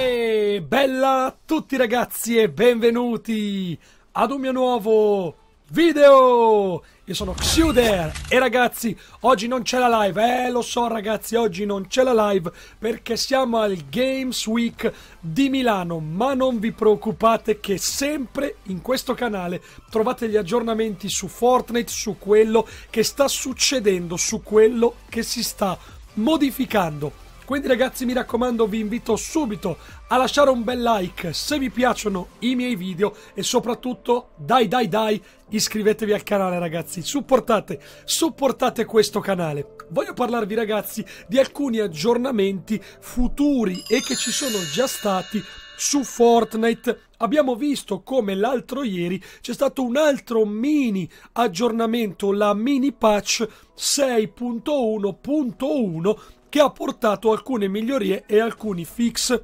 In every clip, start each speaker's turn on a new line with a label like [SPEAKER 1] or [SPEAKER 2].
[SPEAKER 1] Bella a tutti ragazzi e benvenuti ad un mio nuovo video! Io sono Xuder e ragazzi, oggi non c'è la live, eh lo so ragazzi, oggi non c'è la live perché siamo al Games Week di Milano, ma non vi preoccupate che sempre in questo canale trovate gli aggiornamenti su Fortnite, su quello che sta succedendo, su quello che si sta modificando. Quindi ragazzi mi raccomando vi invito subito a lasciare un bel like se vi piacciono i miei video e soprattutto dai dai dai iscrivetevi al canale ragazzi, supportate, supportate questo canale. Voglio parlarvi ragazzi di alcuni aggiornamenti futuri e che ci sono già stati su Fortnite abbiamo visto come l'altro ieri c'è stato un altro mini aggiornamento, la mini patch 6.1.1 che ha portato alcune migliorie e alcuni fix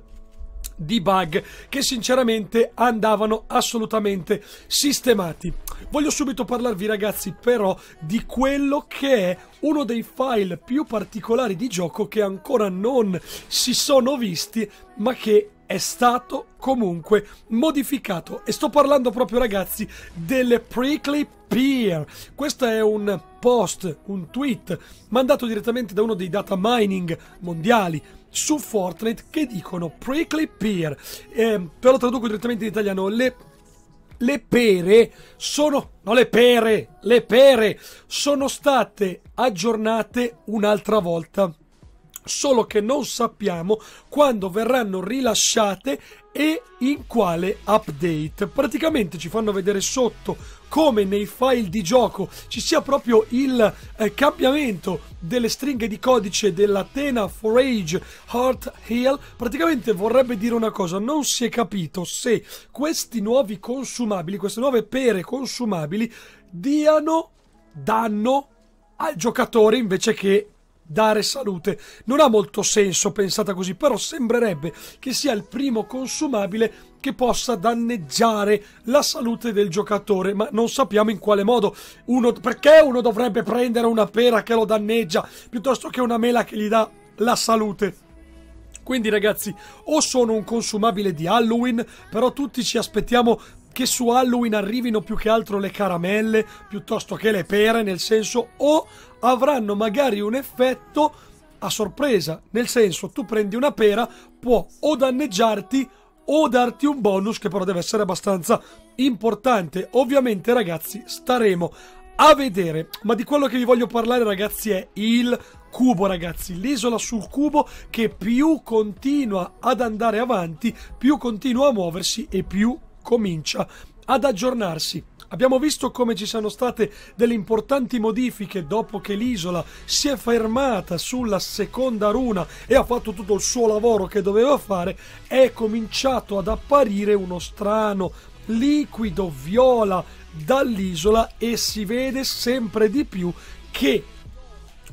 [SPEAKER 1] di bug che sinceramente andavano assolutamente sistemati. Voglio subito parlarvi ragazzi però di quello che è uno dei file più particolari di gioco che ancora non si sono visti ma che è stato comunque modificato. E sto parlando proprio ragazzi delle prickly pear questo è un post un tweet mandato direttamente da uno dei data mining mondiali su Fortnite che dicono prickly pear eh, te lo traduco direttamente in italiano. Le le pere sono no le pere le pere sono state aggiornate un'altra volta solo che non sappiamo quando verranno rilasciate e in quale update. Praticamente ci fanno vedere sotto come nei file di gioco ci sia proprio il eh, cambiamento delle stringhe di codice dell'Athena Forage Heart Heal. Praticamente vorrebbe dire una cosa, non si è capito se questi nuovi consumabili, queste nuove pere consumabili diano danno al giocatore invece che dare salute. Non ha molto senso pensata così, però sembrerebbe che sia il primo consumabile che possa danneggiare la salute del giocatore, ma non sappiamo in quale modo. Uno, perché uno dovrebbe prendere una pera che lo danneggia piuttosto che una mela che gli dà la salute? Quindi ragazzi, o sono un consumabile di Halloween, però tutti ci aspettiamo che su Halloween arrivino più che altro le caramelle piuttosto che le pere, nel senso o avranno magari un effetto a sorpresa, nel senso tu prendi una pera, può o danneggiarti o darti un bonus che però deve essere abbastanza importante. Ovviamente ragazzi staremo a vedere, ma di quello che vi voglio parlare ragazzi è il cubo ragazzi, l'isola sul cubo che più continua ad andare avanti, più continua a muoversi e più comincia ad aggiornarsi. Abbiamo visto come ci sono state delle importanti modifiche dopo che l'isola si è fermata sulla seconda runa e ha fatto tutto il suo lavoro che doveva fare, è cominciato ad apparire uno strano liquido viola dall'isola e si vede sempre di più che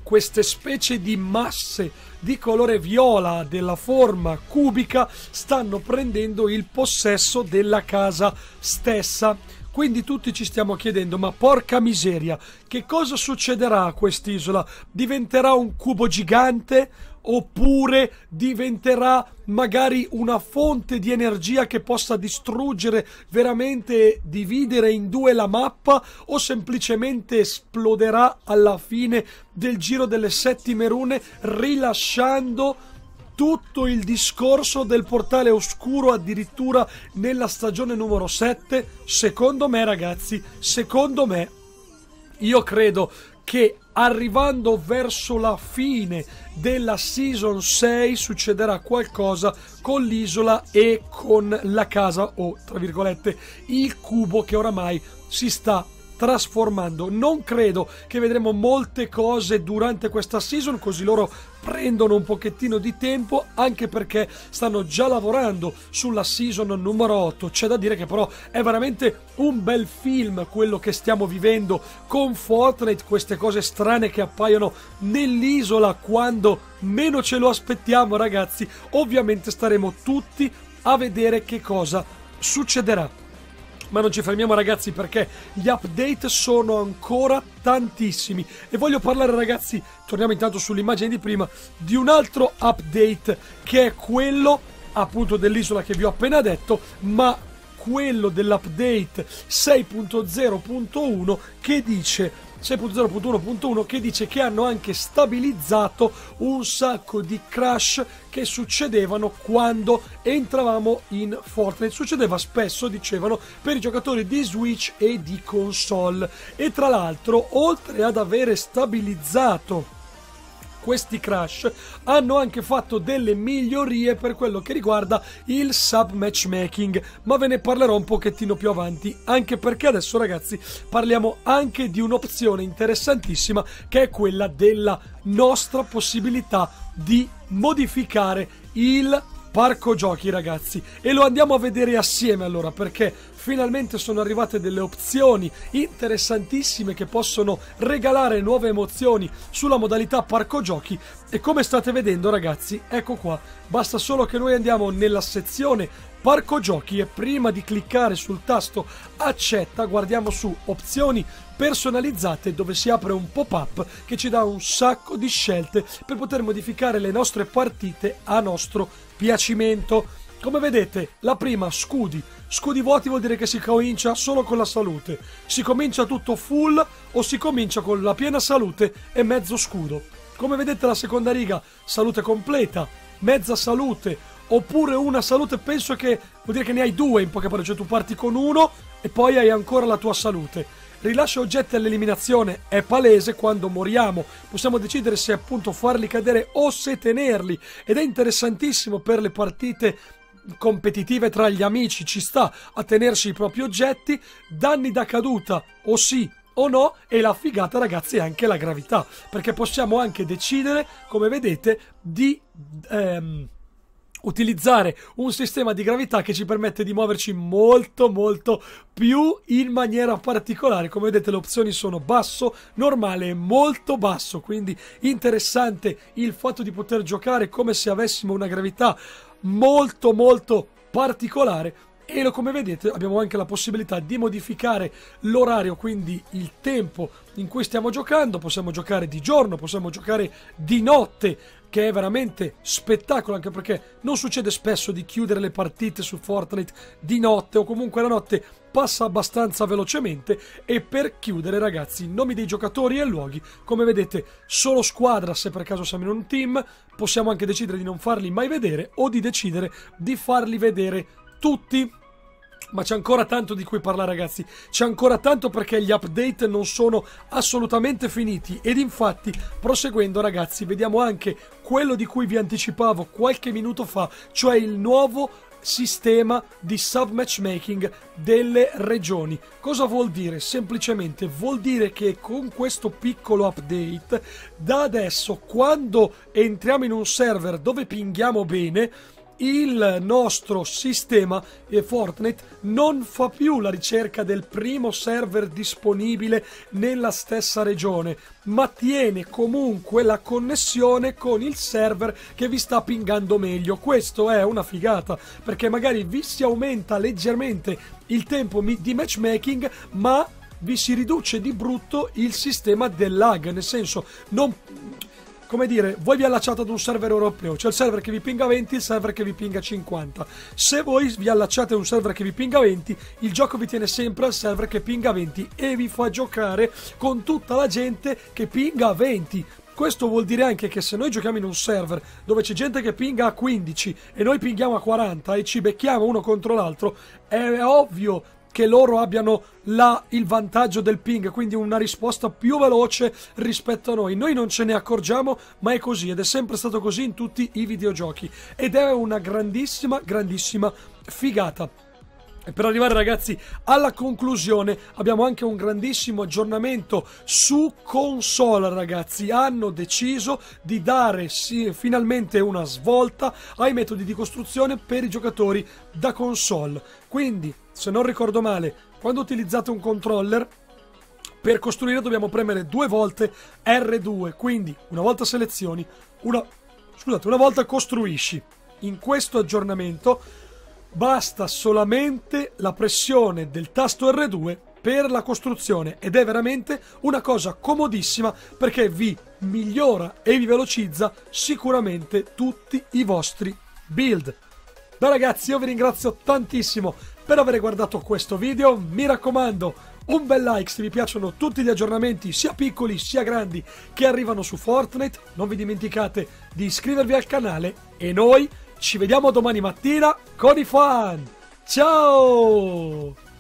[SPEAKER 1] queste specie di masse di colore viola della forma cubica stanno prendendo il possesso della casa stessa. Quindi tutti ci stiamo chiedendo, ma porca miseria, che cosa succederà a quest'isola? Diventerà un cubo gigante? oppure diventerà magari una fonte di energia che possa distruggere veramente dividere in due la mappa o semplicemente esploderà alla fine del giro delle settime rune rilasciando tutto il discorso del portale oscuro addirittura nella stagione numero 7 secondo me ragazzi secondo me io credo che arrivando verso la fine della season 6 succederà qualcosa con l'isola e con la casa o tra virgolette il cubo che oramai si sta trasformando. Non credo che vedremo molte cose durante questa season, così loro prendono un pochettino di tempo, anche perché stanno già lavorando sulla season numero 8. C'è da dire che però è veramente un bel film quello che stiamo vivendo con Fortnite, queste cose strane che appaiono nell'isola quando meno ce lo aspettiamo, ragazzi. Ovviamente staremo tutti a vedere che cosa succederà ma non ci fermiamo ragazzi perché gli update sono ancora tantissimi. E voglio parlare ragazzi, torniamo intanto sull'immagine di prima, di un altro update che è quello appunto dell'isola che vi ho appena detto, ma quello dell'update 6.0.1 che dice 6.0.1.1 che dice che hanno anche stabilizzato un sacco di crash che succedevano quando entravamo in Fortnite. Succedeva spesso, dicevano, per i giocatori di Switch e di console. E tra l'altro, oltre ad avere stabilizzato questi crash hanno anche fatto delle migliorie per quello che riguarda il sub matchmaking, ma ve ne parlerò un pochettino più avanti, anche perché adesso ragazzi parliamo anche di un'opzione interessantissima che è quella della nostra possibilità di modificare il parco giochi ragazzi. E lo andiamo a vedere assieme allora perché finalmente sono arrivate delle opzioni interessantissime che possono regalare nuove emozioni sulla modalità parco giochi e come state vedendo ragazzi ecco qua basta solo che noi andiamo nella sezione parco giochi e prima di cliccare sul tasto accetta guardiamo su opzioni personalizzate dove si apre un pop-up che ci dà un sacco di scelte per poter modificare le nostre partite a nostro piacimento. Come vedete, la prima scudi. Scudi vuoti vuol dire che si comincia solo con la salute. Si comincia tutto full o si comincia con la piena salute e mezzo scudo. Come vedete la seconda riga, salute completa, mezza salute, oppure una salute penso che vuol dire che ne hai due in poche parole, cioè tu parti con uno e poi hai ancora la tua salute. Rilascia oggetti all'eliminazione è palese quando moriamo. Possiamo decidere se appunto farli cadere o se tenerli. Ed è interessantissimo per le partite competitive tra gli amici. Ci sta a tenersi i propri oggetti. Danni da caduta o sì o no e la figata ragazzi è anche la gravità perché possiamo anche decidere come vedete di ehm, utilizzare un sistema di gravità che ci permette di muoverci molto molto più in maniera particolare. Come vedete le opzioni sono basso normale e molto basso. Quindi interessante il fatto di poter giocare come se avessimo una gravità molto molto particolare. E come vedete abbiamo anche la possibilità di modificare l'orario, quindi il tempo in cui stiamo giocando, possiamo giocare di giorno, possiamo giocare di notte, che è veramente spettacolo anche perché non succede spesso di chiudere le partite su Fortnite di notte o comunque la notte passa abbastanza velocemente e per chiudere ragazzi nomi dei giocatori e luoghi. Come vedete solo squadra se per caso siamo in un team possiamo anche decidere di non farli mai vedere o di decidere di farli vedere tutti ma c'è ancora tanto di cui parlare ragazzi, c'è ancora tanto perché gli update non sono assolutamente finiti ed infatti proseguendo ragazzi vediamo anche quello di cui vi anticipavo qualche minuto fa, cioè il nuovo sistema di submatchmaking delle regioni. Cosa vuol dire? Semplicemente vuol dire che con questo piccolo update da adesso quando entriamo in un server dove pinghiamo bene il nostro sistema e Fortnite non fa più la ricerca del primo server disponibile nella stessa regione, ma tiene comunque la connessione con il server che vi sta pingando meglio. Questo è una figata, perché magari vi si aumenta leggermente il tempo di matchmaking, ma vi si riduce di brutto il sistema del lag, nel senso non come dire, voi vi allacciate ad un server europeo, c'è il server che vi pinga 20, il server che vi pinga 50. Se voi vi allacciate a un server che vi pinga 20, il gioco vi tiene sempre al server che pinga 20 e vi fa giocare con tutta la gente che pinga 20. Questo vuol dire anche che se noi giochiamo in un server dove c'è gente che pinga a 15 e noi pinghiamo a 40 e ci becchiamo uno contro l'altro, è ovvio che loro abbiano la, il vantaggio del ping, quindi una risposta più veloce rispetto a noi. Noi non ce ne accorgiamo, ma è così ed è sempre stato così in tutti i videogiochi ed è una grandissima, grandissima figata. E per arrivare ragazzi alla conclusione abbiamo anche un grandissimo aggiornamento su console ragazzi. Hanno deciso di dare sì, finalmente una svolta ai metodi di costruzione per i giocatori da console. Quindi, se non ricordo male, quando utilizzate un controller per costruire dobbiamo premere due volte R2, quindi una volta selezioni, una, scusate, una volta costruisci. In questo aggiornamento basta solamente la pressione del tasto R2 per la costruzione ed è veramente una cosa comodissima perché vi migliora e vi velocizza sicuramente tutti i vostri build. Beh ragazzi, io vi ringrazio tantissimo per aver guardato questo video. Mi raccomando, un bel like se vi piacciono tutti gli aggiornamenti, sia piccoli sia grandi, che arrivano su Fortnite. Non vi dimenticate di iscrivervi al canale e noi ci vediamo domani mattina con i fan. Ciao!